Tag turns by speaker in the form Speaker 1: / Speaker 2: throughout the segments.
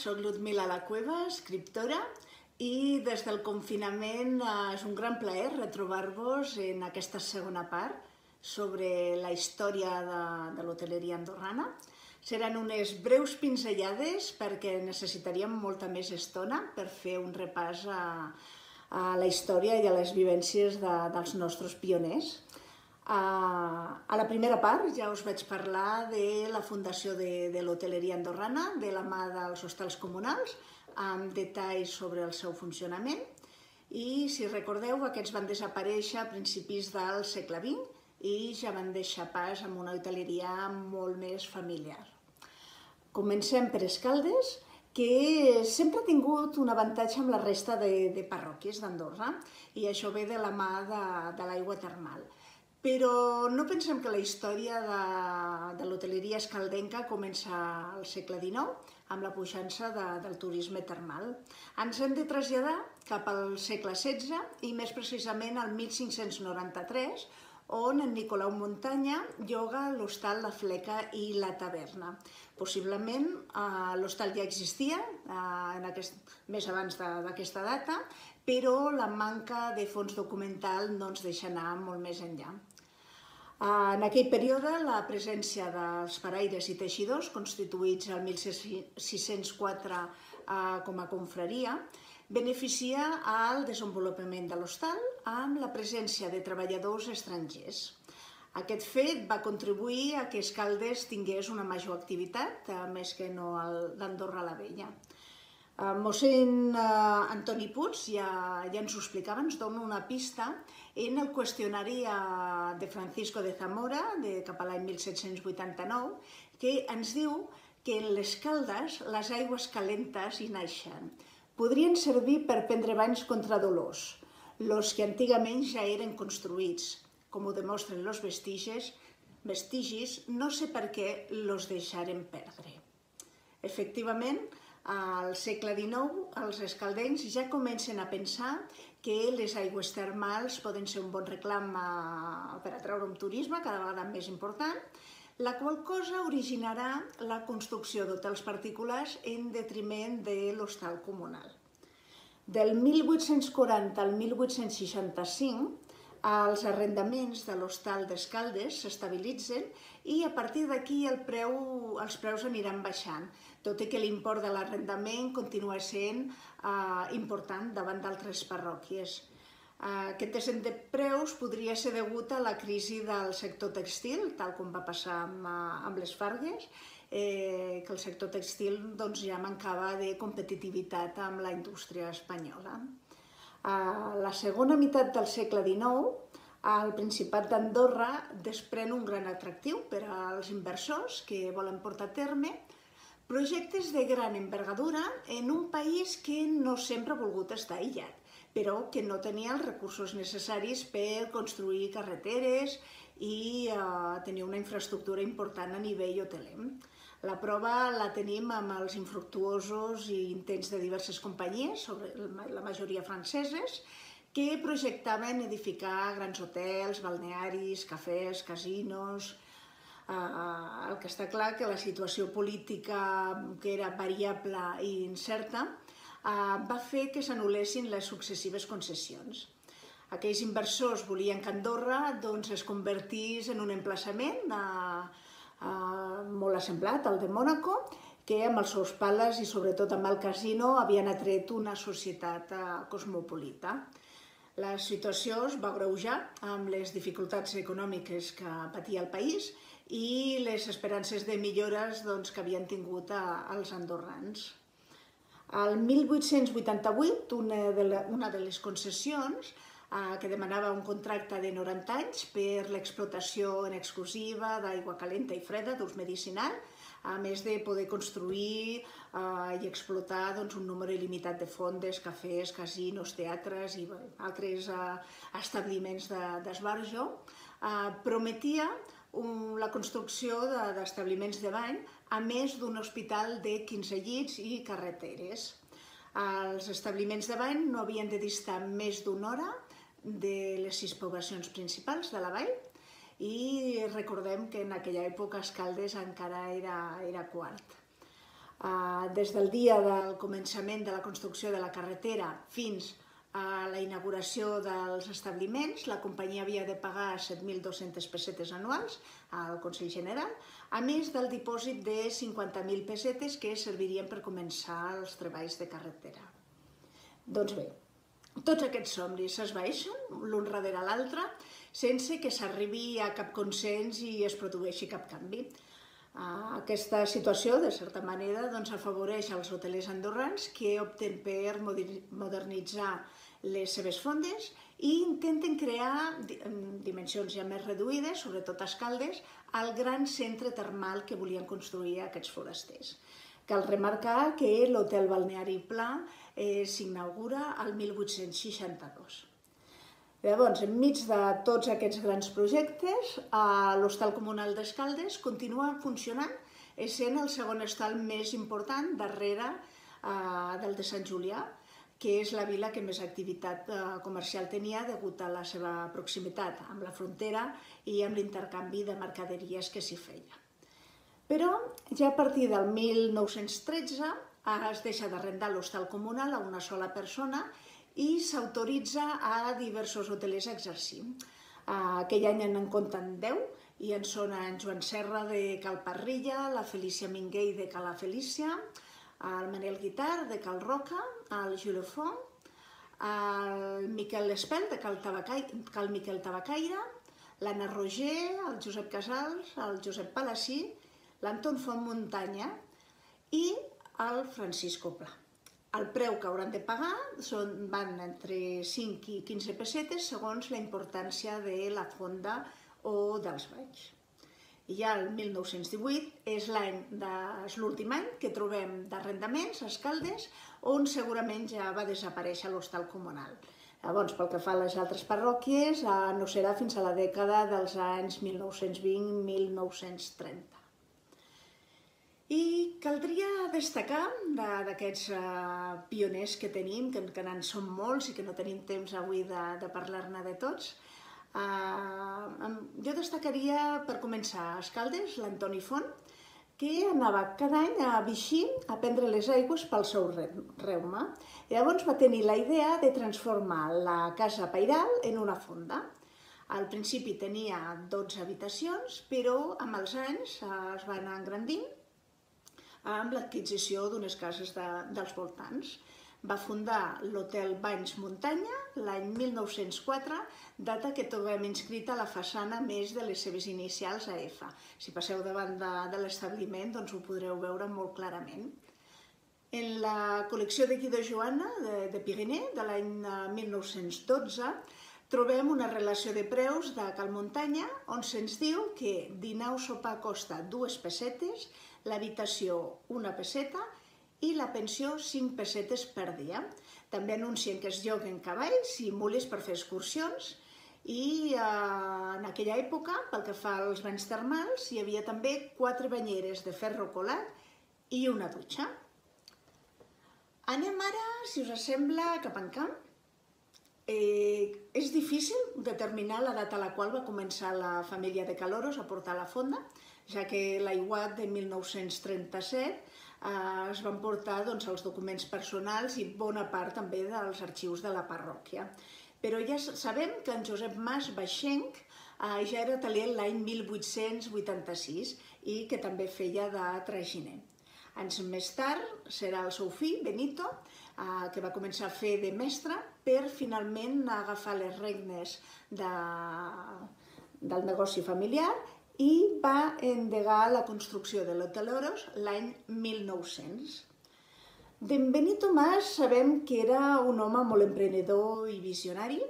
Speaker 1: soc Ludmila La Cueva, escriptora, i des del confinament eh, és un gran plaer retrobar-vos en aquesta segona part sobre la història de, de l'hoteleria andorrana. Seran unes breus pinzellades perquè necessitaríem molta més estona per fer un repàs a, a la història i a les vivències de, dels nostres pioners. A la primera part ja us vaig parlar de la fundació de, de l'hoteleria andorrana, de la mà dels hostals comunals, amb detalls sobre el seu funcionament. I, si recordeu, aquests van desaparèixer a principis del segle XX i ja van deixar pas amb una hoteleria molt més familiar. Comencem per Escaldes, que sempre ha tingut un avantatge amb la resta de, de parròquies d'Andorra i això ve de la mà de, de l'aigua termal. Però no pensem que la història de, de l'hoteleria escaldenca comença al segle XIX, amb la puixança de, del turisme termal. Ens hem de traslladar cap al segle XVI i més precisament al 1593, on en Nicolau Muntanya lloga l'hostal La Fleca i la Taverna. Possiblement eh, l'hostal ja existia eh, en aquest, més abans d'aquesta data, però la manca de fons documental no ens deixa anar molt més enllà. En aquell període, la presència dels paraires i teixidors, constituïts el 1604 eh, com a confraria, beneficia al desenvolupament de l'hostal amb la presència de treballadors estrangers. Aquest fet va contribuir a que Escaldes tingués una major activitat, eh, més que no l'Andorra la Vella. Eh, mossèn eh, Antoni Puig ja, ja ens ho explicava, ens dona una pista en el qüestionari eh, de Francisco de Zamora, de cap a l'any 1789, que ens diu que en les caldes les aigües calentes hi naixen. Podrien servir per prendre banys contra dolors, los que antigament ja eren construïts, com ho demostren els vestigis, vestigis, no sé per què los deixaren perdre. Efectivament, al segle XIX, els escaldencs ja comencen a pensar que les aigües termals poden ser un bon reclam per atraure un turisme cada vegada més important, la qual cosa originarà la construcció d'hotels particulars en detriment de l'hostal comunal. Del 1840 al 1865, els arrendaments de l'hostal d'Escaldes s'estabilitzen i a partir d'aquí el preu, els preus aniran baixant, tot i que l'import de l'arrendament continua sent eh, important davant d'altres parròquies. Aquest descent de preus podria ser degut a la crisi del sector textil, tal com va passar amb, eh, amb les Fargues, eh, que el sector textil doncs, ja mancava de competitivitat amb la indústria espanyola. A la segona meitat del segle XIX, el Principat d'Andorra desprèn un gran atractiu per als inversors que volen portar a terme projectes de gran envergadura en un país que no sempre ha volgut estar aïllat, però que no tenia els recursos necessaris per construir carreteres i uh, tenir una infraestructura important a nivell hoteler. La prova la tenim amb els infructuosos i intents de diverses companyies, sobre la majoria franceses, que projectaven edificar grans hotels, balnearis, cafès, casinos... El que està clar que la situació política, que era variable i incerta, va fer que s'anul·lessin les successives concessions. Aquells inversors volien que Andorra doncs, es convertís en un emplaçament a, eh, molt assemblat al de Mònaco, que amb els seus pales i sobretot amb el casino havien atret una societat eh, cosmopolita. La situació es va greujar amb les dificultats econòmiques que patia el país i les esperances de millores doncs, que havien tingut eh, els andorrans. Al 1888, una de, la, una de les concessions que demanava un contracte de 90 anys per l'explotació en exclusiva d'aigua calenta i freda d'ús medicinal, a més de poder construir eh, i explotar doncs, un número il·limitat de fondes, cafès, casinos, teatres i altres eh, establiments d'esbarjo, de, eh, prometia un, la construcció d'establiments de, de bany, a més d'un hospital de 15 llits i carreteres. Els establiments de bany no havien de distar més d'una hora de les sis poblacions principals de la vall i recordem que en aquella època Escaldes encara era, era quart. Uh, des del dia del començament de la construcció de la carretera fins a la inauguració dels establiments, la companyia havia de pagar 7.200 pessetes anuals al Consell General, a més del dipòsit de 50.000 pessetes que servirien per començar els treballs de carretera. Doncs bé, tots aquests somnis s'esvaeixen l'un darrere l'altre sense que s'arribi a cap consens i es produeixi cap canvi. Aquesta situació, de certa manera, doncs, afavoreix els hotelers andorrans que opten per modernitzar les seves fondes i intenten crear dimensions ja més reduïdes, sobretot Escaldes, al gran centre termal que volien construir aquests forasters. Cal remarcar que l'hotel balneari Pla eh, s'inaugura al 1862. Llavors, enmig de tots aquests grans projectes, l'Hostal Comunal d'Escaldes continua funcionant, essent el segon hostal més important darrere eh, del de Sant Julià, que és la vila que més activitat eh, comercial tenia degut a la seva proximitat amb la frontera i amb l'intercanvi de mercaderies que s'hi feia. Però ja a partir del 1913 es deixa d'arrendar l'hostal comunal a una sola persona i s'autoritza a diversos hotelers a exercir. Aquell any en compten 10 i en són en Joan Serra de Cal Parrilla, la Felícia Minguell de Cala Felícia, el Manel Guitar de Cal Roca, el Julefont, el Miquel Espel de Cal, Tabacai, Cal Miquel Tabacaire, l'Anna Roger, el Josep Casals, el Josep Palací, l'Anton Font Muntanya i el Francisco Pla. El preu que hauran de pagar són, van entre 5 i 15 pessetes segons la importància de la fonda o dels banys. Ja el 1918 és l'any l'últim any que trobem d'arrendaments a Escaldes, on segurament ja va desaparèixer l'hostal comunal. Llavors, pel que fa a les altres parròquies, eh, no serà fins a la dècada dels anys 1920-1930. I caldria destacar d'aquests uh, pioners que tenim, que, en són molts i que no tenim temps avui de, de parlar-ne de tots. Uh, jo destacaria, per començar, a Escaldes, l'Antoni Font, que anava cada any a Vichy a prendre les aigües pel seu reuma. Llavors va tenir la idea de transformar la casa pairal en una fonda. Al principi tenia 12 habitacions, però amb els anys es va anar engrandint amb l'adquisició d'unes cases de, dels voltants. Va fundar l'Hotel Banys Muntanya l'any 1904, data que trobem inscrita a la façana més de les seves inicials a F. Si passeu davant de, de l'establiment doncs ho podreu veure molt clarament. En la col·lecció de Guido Joana de, de Pirineu de l'any 1912 eh, trobem una relació de preus de Cal Muntanya on se'ns diu que dinar o sopar costa dues pessetes l'habitació una pesseta i la pensió 5 pessetes per dia. També anuncien que es lloguen cavalls i mules per fer excursions i eh, en aquella època, pel que fa als banys termals, hi havia també quatre banyeres de ferro colat i una dutxa. Anem ara, si us sembla, cap en camp. Eh, és difícil determinar la data a la qual va començar la família de Caloros a portar la fonda, ja que l'aiguat de 1937 eh, es van portar doncs, els documents personals i bona part també dels arxius de la parròquia. Però ja sabem que en Josep Mas Baixenc eh, ja era talent l'any 1886 i que també feia de traginer. Anys més tard serà el seu fill, Benito, eh, que va començar a fer de mestre per finalment agafar les regnes de, del negoci familiar i va endegar la construcció de l'Hotel Oros l'any 1900. D'en Benito Mas sabem que era un home molt emprenedor i visionari,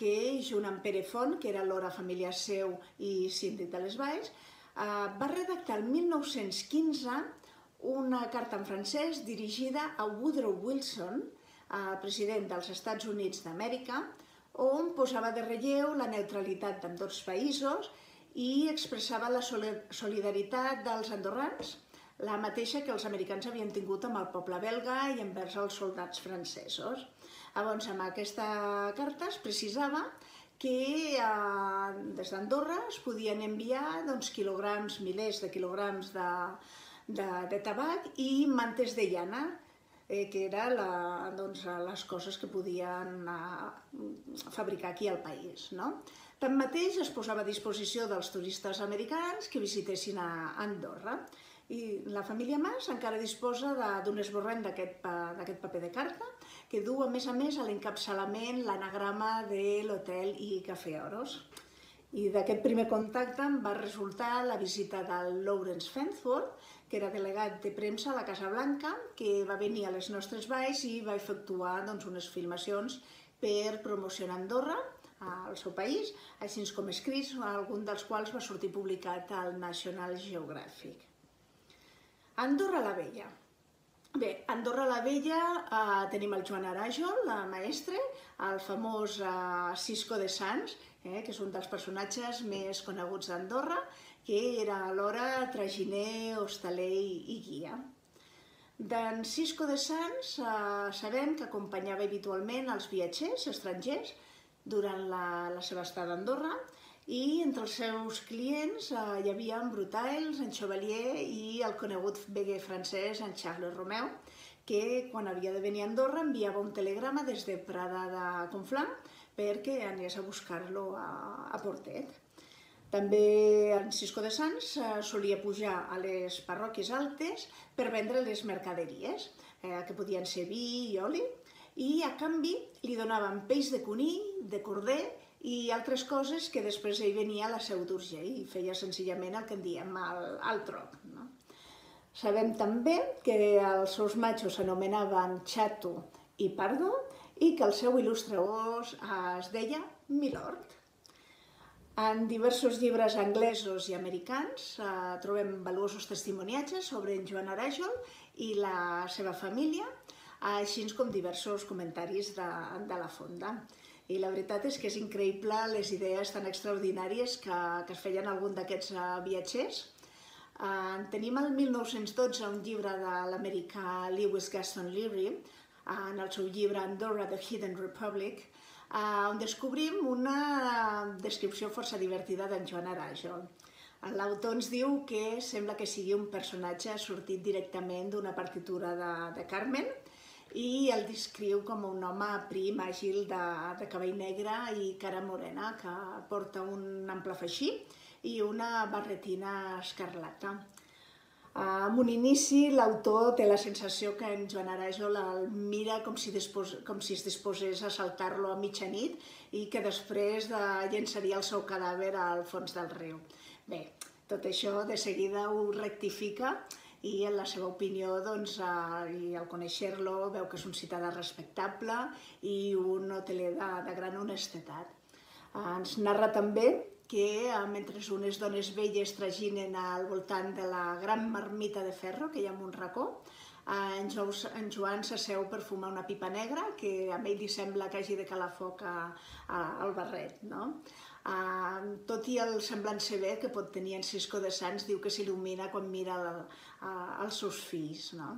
Speaker 1: que junt amb Pere Font, que era l'hora familiar seu i síndic de les Valls, eh, va redactar el 1915 una carta en francès dirigida a Woodrow Wilson, el president dels Estats Units d'Amèrica, on posava de relleu la neutralitat d'ambdós països expressava la solidaritat dels andorrans, la mateixa que els americans havien tingut amb el poble belga i envers els soldats francesos. Llavors, amb aquesta carta es precisava que eh, des d'Andorra es podien enviar doncs, quilograms, milers de quilograms de, de, de tabac i mantes de llana, eh, que eren doncs, les coses que podien eh, fabricar aquí al país. No? Tanmateix es posava a disposició dels turistes americans que visitessin a Andorra i la família Mas encara disposa d'un esborrany d'aquest paper de carta que du a més a més a l'encapçalament l'anagrama de l'hotel i Cafè Oros. I d'aquest primer contacte va resultar la visita del Lawrence Fensford, que era delegat de premsa a la Casa Blanca, que va venir a les nostres valls i va efectuar doncs, unes filmacions per promocionar Andorra al seu país, així com escrits, algun dels quals va sortir publicat al National Geographic. Andorra la Vella. Bé, Andorra la Vella eh, tenim el Joan Aràjol, la maestre, el famós eh, Cisco de Sants, eh, que és un dels personatges més coneguts d'Andorra, que era alhora traginer, hostaler i guia. D'en Cisco de Sants eh, sabem que acompanyava habitualment els viatgers estrangers durant la, la seva estada a Andorra i entre els seus clients eh, hi havia en Brutails, en Chevalier i el conegut veguer francès, en Charles Romeu, que quan havia de venir a Andorra enviava un telegrama des de Prada de Conflent perquè anés a buscar-lo a, a Portet. També en Cisco de Sants eh, solia pujar a les parròquies altes per vendre les mercaderies, eh, que podien ser vi i oli, i a canvi li donaven peix de conill, de corder i altres coses que després ell venia a la seu d'Urgell i feia senzillament el que en diem el, el troc. No? Sabem també que els seus matxos s'anomenaven Chato i Pardo i que el seu il·lustre os es deia Milord. En diversos llibres anglesos i americans eh, trobem valuosos testimoniatges sobre en Joan Aràjol i la seva família, així com diversos comentaris de, de la fonda. I la veritat és que és increïble les idees tan extraordinàries que, que es feien algun d'aquests uh, viatgers. Uh, tenim el 1912 un llibre de l'americà Lewis Gaston Leary, en el seu llibre Andorra, The Hidden Republic, on descobrim una descripció força divertida d'en Joan Aràjol. L'autor ens diu que sembla que sigui un personatge sortit directament d'una partitura de, de Carmen i el descriu com un home prim, àgil, de, de cabell negre i cara morena, que porta un ample feixí i una barretina escarlata. Amb un inici, l'autor té la sensació que en Joan Aràjol el mira com si, dispos, com si es disposés a saltar-lo a mitjanit i que després de, llençaria el seu cadàver al fons del riu. Bé, tot això de seguida ho rectifica i en la seva opinió, doncs, eh, i al conèixer-lo, veu que és un ciutadà respectable i un hoteler de, de gran honestedat. Eh, ens narra també que eh, mentre unes dones velles traginen al voltant de la gran marmita de ferro que hi ha en un racó, en, en Joan s'asseu per fumar una pipa negra que a ell li sembla que hagi de calar foc a, al barret. No? Uh, tot i el semblant sever que pot tenir en Cisco de Sants, diu que s'il·lumina quan mira el, els seus fills. No?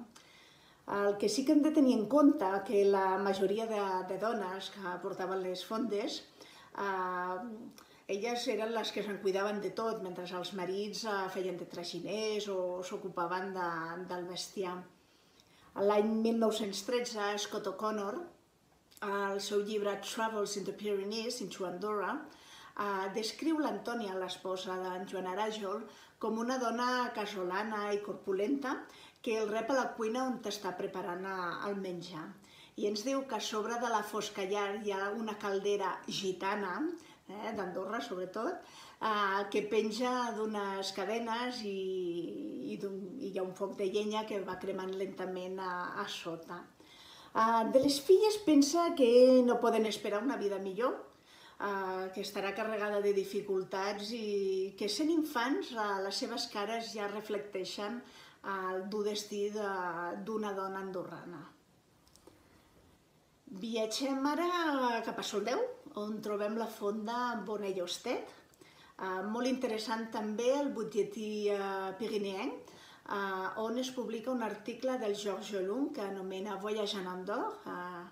Speaker 1: El que sí que hem de tenir en compte que la majoria de, dones que portaven les fondes uh, elles eren les que se'n cuidaven de tot, mentre els marits eh, feien de traginers o s'ocupaven de, del bestiar. L'any 1913, Scott O'Connor, al seu llibre Travels in the Pyrenees, into Andorra, eh, descriu l'Antònia, l'esposa d'en Joan Aràjol, com una dona casolana i corpulenta que el rep a la cuina on està preparant eh, el menjar. I ens diu que a sobre de la fosca llar hi ha una caldera gitana, eh, d'Andorra sobretot, eh, que penja d'unes cadenes i, i, i hi ha un foc de llenya que va cremant lentament a, a sota. Eh, de les filles pensa que no poden esperar una vida millor, eh, que estarà carregada de dificultats i que sent infants eh, les seves cares ja reflecteixen el dur destí d'una de, dona andorrana. Viatgem ara cap a Soldeu, on trobem la fonda Bonellostet. Uh, molt interessant també el butlletí uh, on es publica un article del Georges Lung que anomena Voyage en Andorre, uh,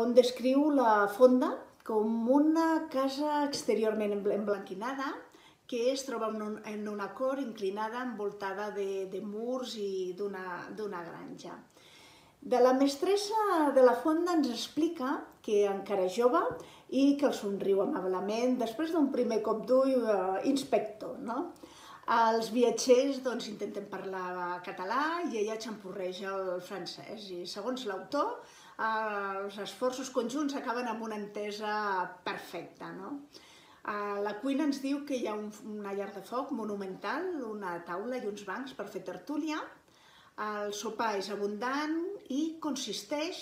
Speaker 1: on descriu la fonda com una casa exteriorment emblanquinada que es troba en una cor inclinada envoltada de, de murs i d'una granja. De la mestressa de la fonda ens explica que encara és jove i que el somriu amablement després d'un primer cop d'ull eh, inspector. No? Els viatgers doncs, intenten parlar català i ella xampurreja el francès i segons l'autor els esforços conjunts acaben amb una entesa perfecta. No? A la cuina ens diu que hi ha un, una llar de foc monumental, una taula i uns bancs per fer tertúlia. El sopar és abundant i consisteix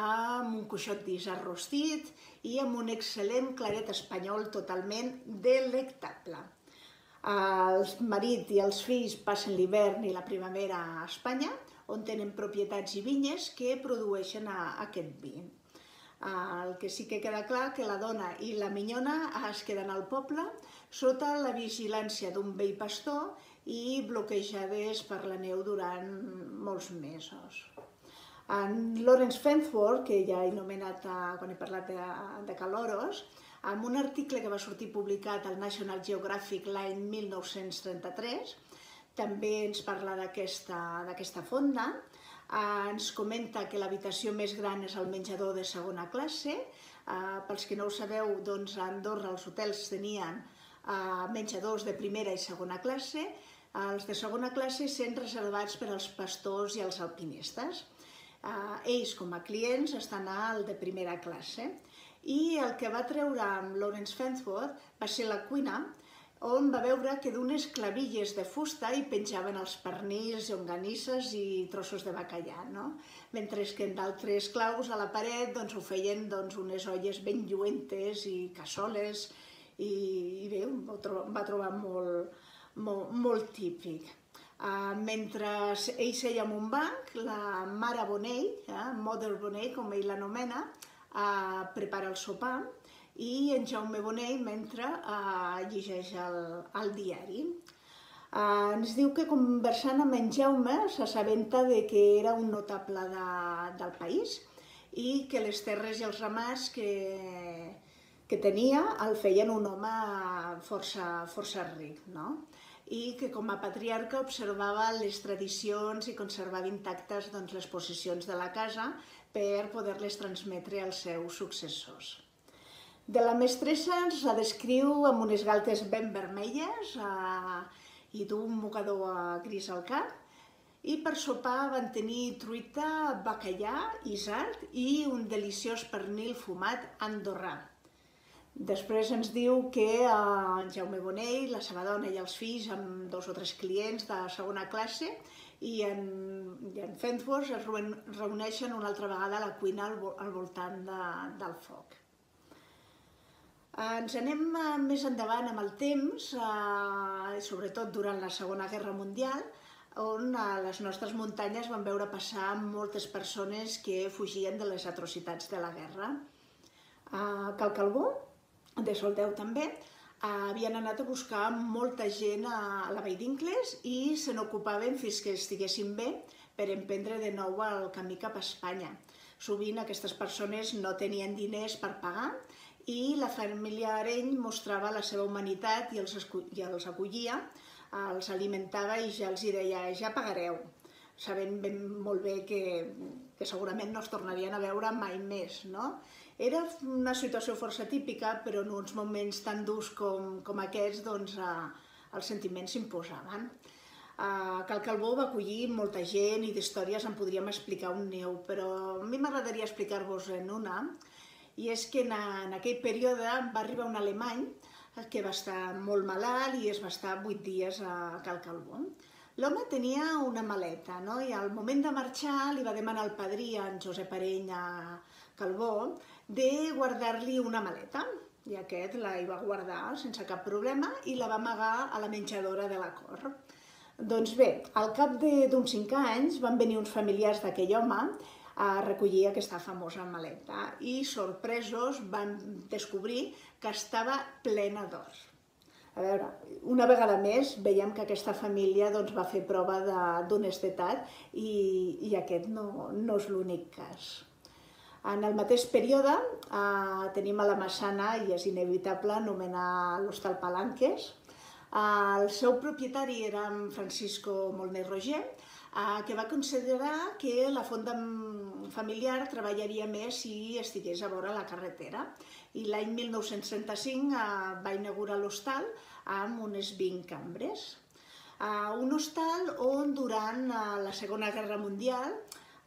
Speaker 1: en un cuixot d'isar rostit i amb un excel·lent claret espanyol totalment delectable. Els marit i els fills passen l'hivern i la primavera a Espanya, on tenen propietats i vinyes que produeixen aquest vi. El que sí que queda clar que la dona i la minyona es queden al poble sota la vigilància d'un vell pastor i bloquejades per la neu durant molts mesos. En Lawrence Fensworth, que ja he nomenat quan he parlat de, de Caloros, en un article que va sortir publicat al National Geographic l'any 1933, també ens parla d'aquesta fonda, ens comenta que l'habitació més gran és el menjador de segona classe. Eh, pels que no ho sabeu, doncs a Andorra els hotels tenien eh, menjadors de primera i segona classe. Els de segona classe sent reservats per als pastors i els alpinistes. Ells, com a clients, estan al de primera classe. I el que va treure amb Lawrence Fensworth va ser la cuina, on va veure que d'unes clavilles de fusta hi penjaven els pernils, llonganisses i trossos de bacallà, no? Mentre que en d'altres claus a la paret doncs, ho feien doncs, unes olles ben lluentes i cassoles i, i bé, ho va trobar molt, molt, molt típic. Uh, mentre ell seia en un banc, la mare Bonell, eh, Mother Bonell, com ell l'anomena, uh, prepara el sopar i en Jaume Bonell mentre eh, llegeix el, el diari. Eh, ens diu que conversant amb en Jaume s'assabenta de que era un notable de, del país i que les terres i els ramats que, que tenia el feien un home força, força ric, no? I que com a patriarca observava les tradicions i conservava intactes doncs, les posicions de la casa per poder-les transmetre als seus successors. De la mestressa ens la descriu amb unes galtes ben vermelles eh, i d'un mocador eh, gris al cap. I per sopar van tenir truita, bacallà, isart i un deliciós pernil fumat andorrà. Després ens diu que eh, en Jaume Bonell, la seva dona i els fills amb dos o tres clients de segona classe i en, i en Fentworth es reuneixen una altra vegada a la cuina al, al voltant de, del foc. Ens anem eh, més endavant amb el temps, eh, sobretot durant la Segona Guerra Mundial, on a les nostres muntanyes van veure passar moltes persones que fugien de les atrocitats de la guerra. A Cal Calbó, de Soldeu també, havien anat a buscar molta gent a la Vall d'Incles i se n'ocupaven fins que estiguessin bé per emprendre de nou el camí cap a Espanya. Sovint aquestes persones no tenien diners per pagar i la família Areny mostrava la seva humanitat i els, i els acollia, els alimentava i ja els deia, ja pagareu, sabent ben, molt bé que, que segurament no es tornarien a veure mai més. No? Era una situació força típica, però en uns moments tan durs com, com aquests, doncs, eh, els sentiments s'imposaven. Uh, Cal Calbó va acollir molta gent i d'històries en podríem explicar un neu, però a mi m'agradaria explicar-vos en una, i és que en, en aquell període va arribar un alemany que va estar molt malalt i es va estar vuit dies a Cal Calbó. L'home tenia una maleta, no? i al moment de marxar li va demanar al padrí, en Josep Arenya Calbó, de guardar-li una maleta. I aquest la hi va guardar sense cap problema i la va amagar a la menjadora de la cor. Doncs bé, al cap d'uns cinc anys van venir uns familiars d'aquell home a recollir aquesta famosa maleta i sorpresos van descobrir que estava plena d'or. A veure, una vegada més veiem que aquesta família doncs, va fer prova d'honestetat i, i aquest no, no és l'únic cas. En el mateix període eh, tenim a la Massana, i és inevitable anomenar l'Hostal Palanques, El seu propietari era en Francisco Molner Roger, que va considerar que la fonda familiar treballaria més si estigués a vora la carretera. I l'any 1935 va inaugurar l'hostal amb unes 20 cambres. Un hostal on durant la Segona Guerra Mundial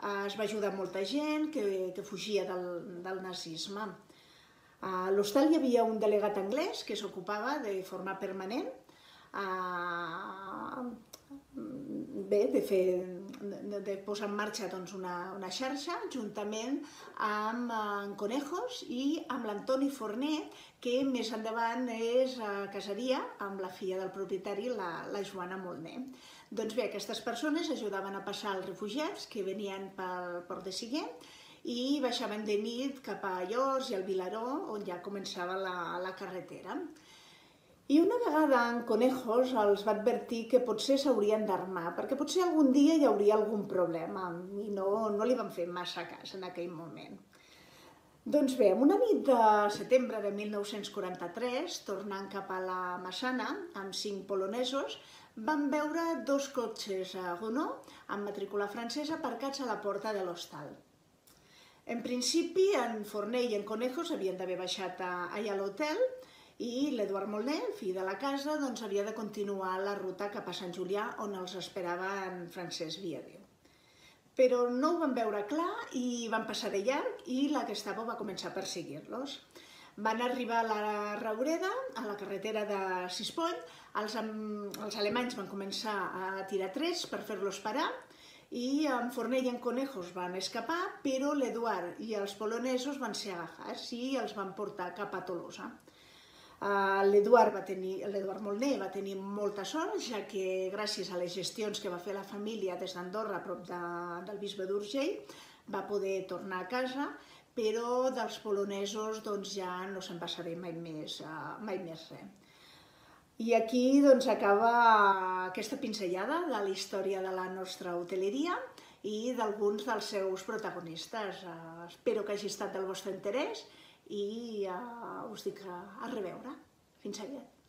Speaker 1: es va ajudar molta gent que, que fugia del, del nazisme. A l'hostal hi havia un delegat anglès que s'ocupava de forma permanent bé, de, fer, de, de posar en marxa doncs, una, una xarxa juntament amb en Conejos i amb l'Antoni Forner, que més endavant és a casaria amb la filla del propietari, la, la Joana Molner. Doncs bé, aquestes persones ajudaven a passar els refugiats que venien pel port de Siguer i baixaven de nit cap a Llors i al Vilaró, on ja començava la, la carretera. I una vegada en Conejos els va advertir que potser s'haurien d'armar, perquè potser algun dia hi hauria algun problema i no, no li van fer massa cas en aquell moment. Doncs bé, una nit de setembre de 1943, tornant cap a la Massana, amb cinc polonesos, van veure dos cotxes a Renault amb matrícula francesa aparcats a la porta de l'hostal. En principi, en Forner i en Conejos havien d'haver baixat allà a l'hotel, i l'Eduard Molner, fill de la casa, doncs havia de continuar la ruta cap a Sant Julià on els esperava en Francesc Viadeu. Però no ho van veure clar i van passar de llarg i la Gestapo va començar a perseguir-los. Van arribar a la Raureda, a la carretera de Sispony, els, els alemanys van començar a tirar trets per fer-los parar i en Fornell i en Conejos van escapar, però l'Eduard i els polonesos van ser agafats i els van portar cap a Tolosa. Uh, L'Eduard va tenir, l'Eduard Molner va tenir molta sort, ja que gràcies a les gestions que va fer la família des d'Andorra, a prop de, del bisbe d'Urgell, va poder tornar a casa, però dels polonesos doncs, ja no se'n va saber mai més, uh, mai més res. I aquí doncs, acaba aquesta pinzellada de la història de la nostra hoteleria i d'alguns dels seus protagonistes. Uh, espero que hagi estat del vostre interès i uh, us dic a, a reveure. Fins aviat.